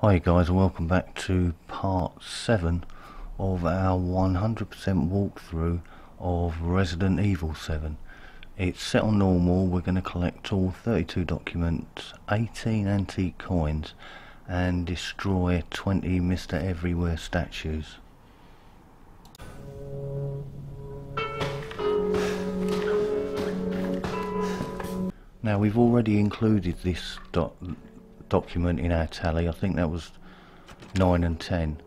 Hi guys and welcome back to part 7 of our 100% walkthrough of Resident Evil 7. It's set on normal, we're going to collect all 32 documents, 18 antique coins and destroy 20 Mr. Everywhere statues. Now we've already included this doc document in our tally. I think that was 9 and 10.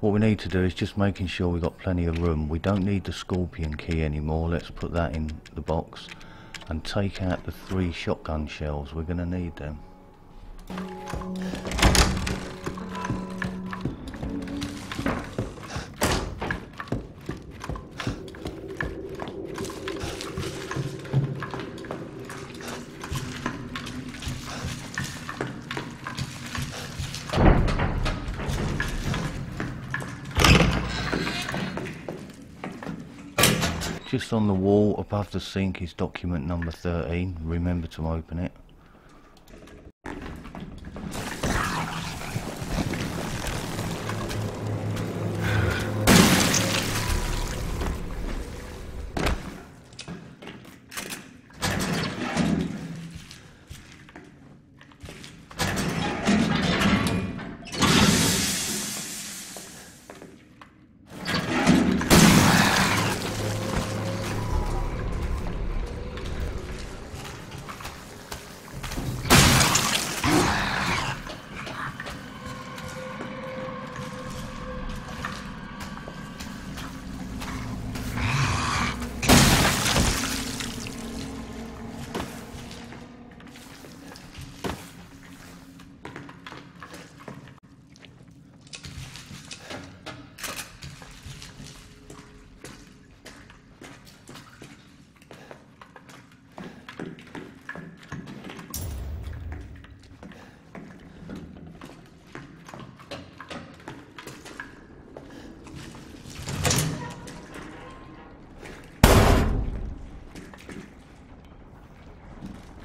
What we need to do is just making sure we've got plenty of room. We don't need the scorpion key anymore. Let's put that in the box and take out the three shotgun shells. We're going to need them. Just on the wall above the sink is document number 13. Remember to open it.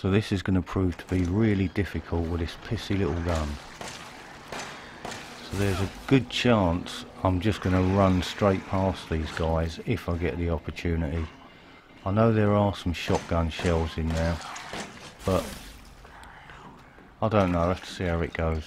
So this is going to prove to be really difficult with this pissy little gun. So there's a good chance I'm just going to run straight past these guys if I get the opportunity. I know there are some shotgun shells in there, but I don't know, to see how it goes.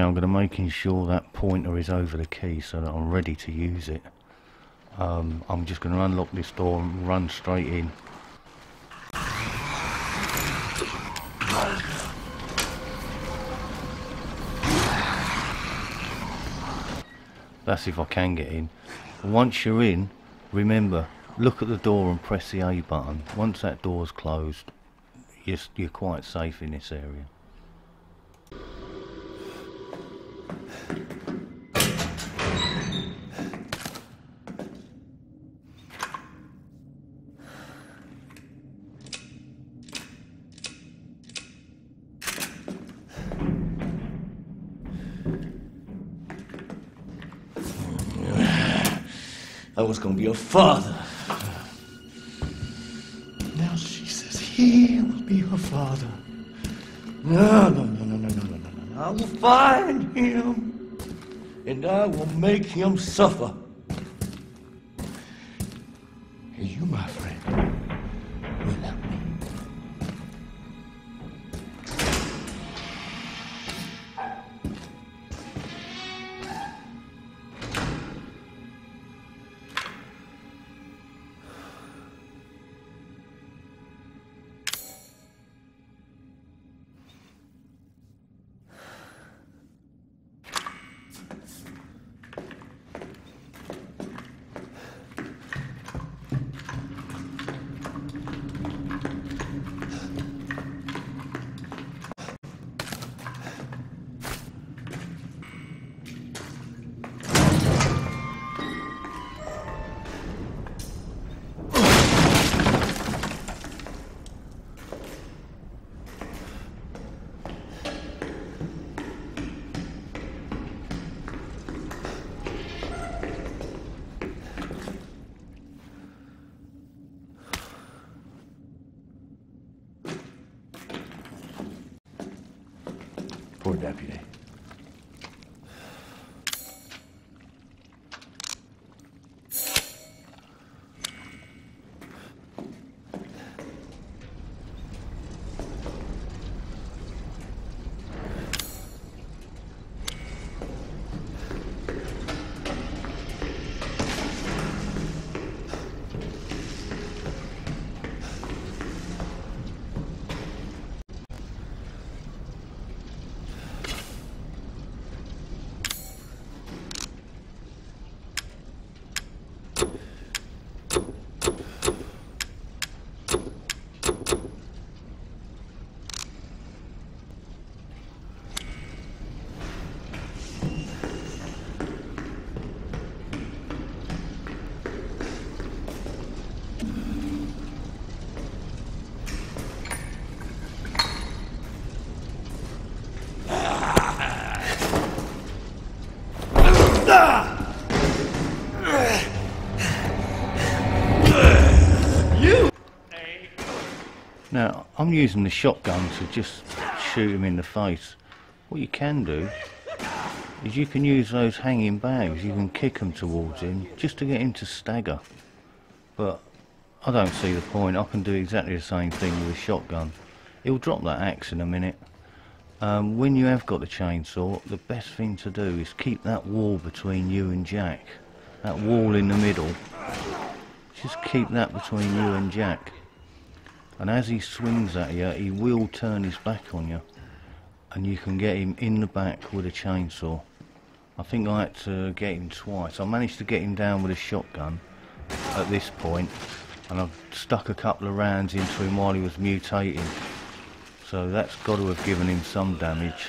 Okay, I'm going to making sure that pointer is over the key so that I'm ready to use it. Um, I'm just going to unlock this door and run straight in. That's if I can get in. Once you're in, remember, look at the door and press the A button. Once that door's closed, you're, you're quite safe in this area. I was gonna be a father. Now she says he will be her father. No, no, no, no, no, no, no, no, no. I will find him and I will make him suffer. And you, my friend, deputy. Now, I'm using the shotgun to just shoot him in the face. What you can do is you can use those hanging bags, you can kick them towards him just to get him to stagger. But I don't see the point, I can do exactly the same thing with a shotgun. He'll drop that axe in a minute. Um, when you have got the chainsaw, the best thing to do is keep that wall between you and Jack. That wall in the middle. Just keep that between you and Jack. And as he swings at you, he will turn his back on you. And you can get him in the back with a chainsaw. I think I had to get him twice. I managed to get him down with a shotgun at this point, And I've stuck a couple of rounds into him while he was mutating. So that's got to have given him some damage.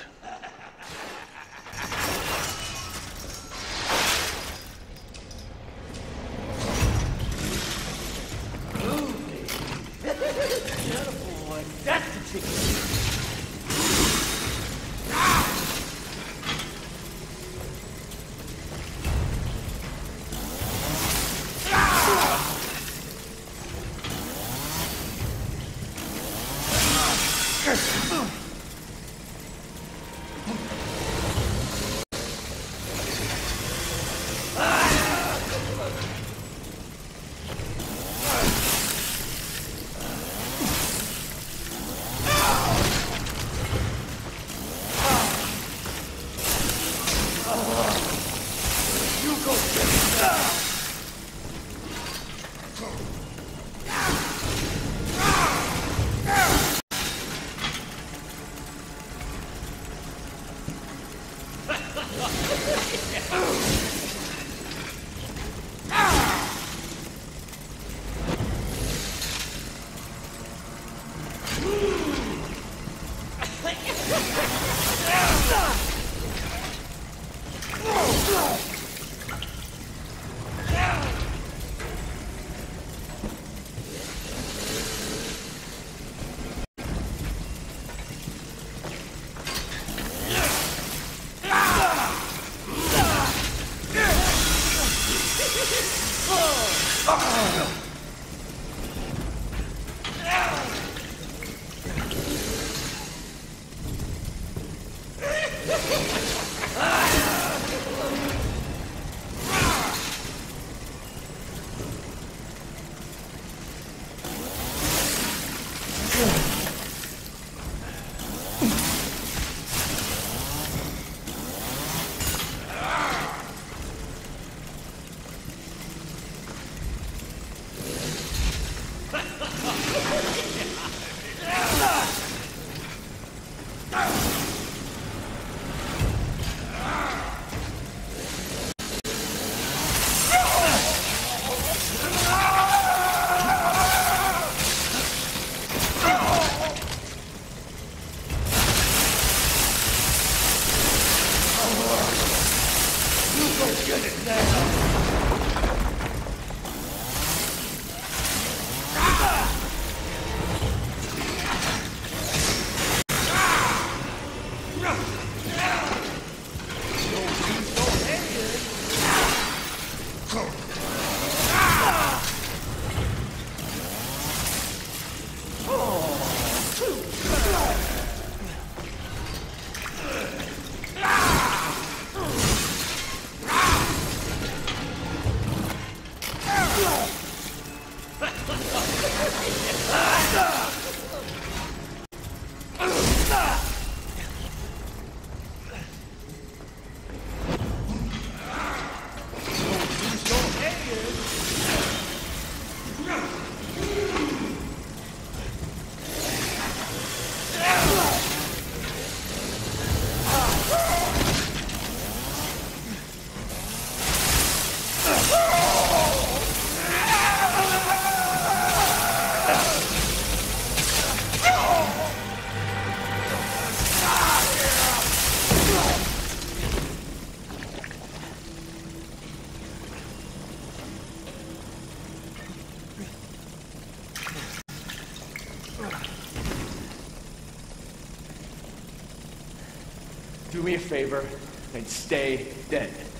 Do me a favor and stay dead.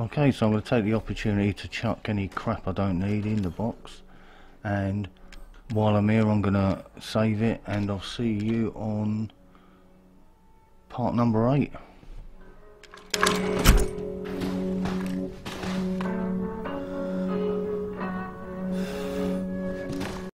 Okay, so I'm going to take the opportunity to chuck any crap I don't need in the box. And while I'm here, I'm going to save it, and I'll see you on part number 8.